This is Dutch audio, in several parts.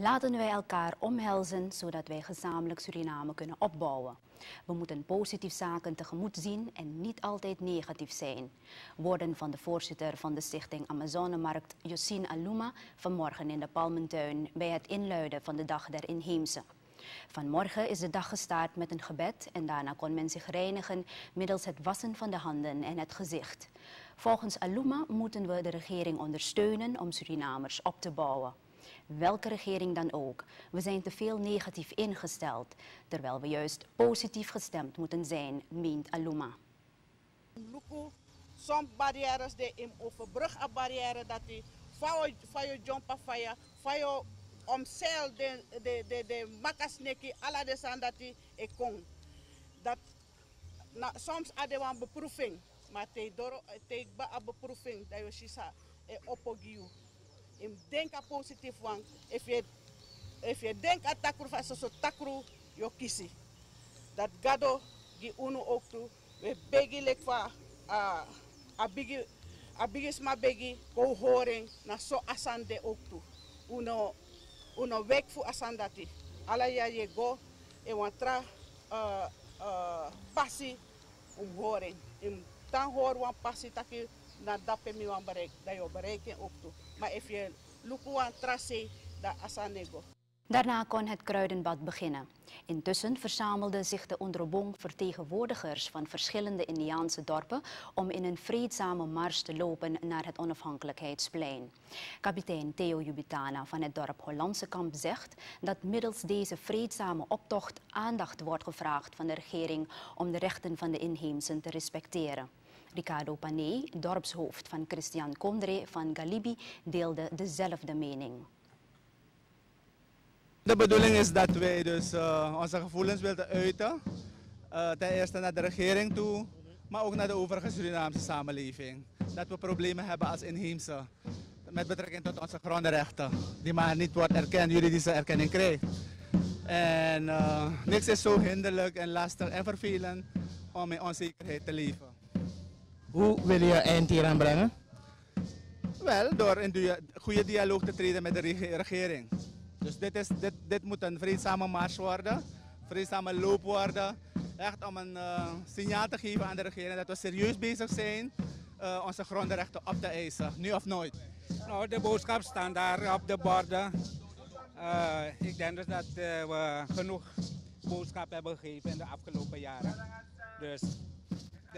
Laten wij elkaar omhelzen zodat wij gezamenlijk Suriname kunnen opbouwen. We moeten positief zaken tegemoet zien en niet altijd negatief zijn. Woorden van de voorzitter van de stichting Amazonemarkt, Josine Aluma, vanmorgen in de Palmentuin bij het inluiden van de Dag der Inheemse. Vanmorgen is de dag gestart met een gebed en daarna kon men zich reinigen middels het wassen van de handen en het gezicht. Volgens Aluma moeten we de regering ondersteunen om Surinamers op te bouwen welke regering dan ook. We zijn te veel negatief ingesteld, terwijl we juist positief gestemd moeten zijn, meent Aluma. Sommige barrières die in overbrug barrière dat die van je jumpa van je de de de de makasneki alla de dat die ik kon. Dat na, soms hadden we een beproeving, maar te ba beproeving dat je shisa e opogiu im denka positief wan if je if je denk aan takru fa so takru yo kisi. Dat gado gi unu ook we begi lek fa a bigi a bigi sma begi ko horing na so asande ook uno uno wek fu asandati. Ala ya ye go e wan tra uh, uh, passi um horing. Im tan hoor wan taki na dape mi wan bereik da yo bereiken ook toe maar if je lukuan trase da asanego. Daarna kon het kruidenbad beginnen. Intussen verzamelden zich de onderbong vertegenwoordigers van verschillende Indiaanse dorpen om in een vreedzame mars te lopen naar het onafhankelijkheidsplein. Kapitein Theo Jubitana van het dorp Hollandse Kamp zegt dat middels deze vreedzame optocht aandacht wordt gevraagd van de regering om de rechten van de inheemsen te respecteren. Ricardo Panay, dorpshoofd van Christian Kondre van Galibi, deelde dezelfde mening. De bedoeling is dat wij dus uh, onze gevoelens willen uiten. Uh, ten eerste naar de regering toe, maar ook naar de overige Surinaamse samenleving. Dat we problemen hebben als inheemse met betrekking tot onze grondrechten, die maar niet wordt erkend, juridische erkenning krijgt. En uh, niks is zo hinderlijk en lastig en vervelend om in onzekerheid te leven. Hoe wil je eind hier aan brengen? Wel, door in goede dialoog te treden met de regering. Dus dit, is, dit, dit moet een vreedzame mars worden, vreedzame loop worden. Echt om een uh, signaal te geven aan de regering dat we serieus bezig zijn uh, onze grondrechten op te eisen, nu of nooit. Nou, de boodschap staan daar op de borden. Uh, ik denk dus dat we genoeg boodschap hebben gegeven in de afgelopen jaren. Dus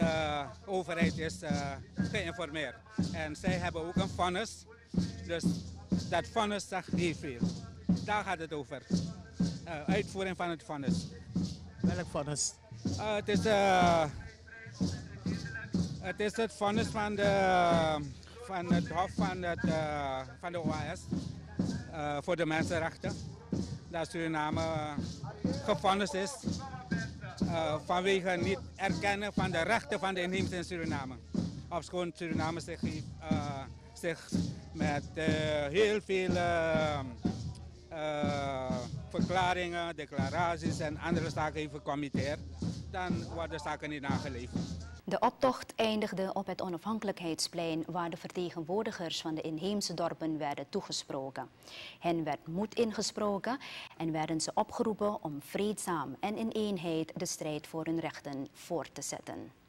de overheid is uh, geïnformeerd. En zij hebben ook een vonnis. Dus dat vonnis zegt heel veel. Daar gaat het over. Uh, uitvoering van het vonnis. Welk vonnis? Uh, het, is, het is het vonnis van, de, van het Hof van, het, van de OAS voor de mensenrechten. Dat Suriname gevannis is uh, vanwege niet erkennen van de rechten van de inheemse in Suriname. Ofschoon Suriname zich, uh, zich met uh, heel veel verklaringen, declaraties en andere zaken heeft gecommitteerd, dan worden zaken niet nageleefd. De optocht eindigde op het onafhankelijkheidsplein waar de vertegenwoordigers van de inheemse dorpen werden toegesproken. Hen werd moed ingesproken en werden ze opgeroepen om vreedzaam en in eenheid de strijd voor hun rechten voort te zetten.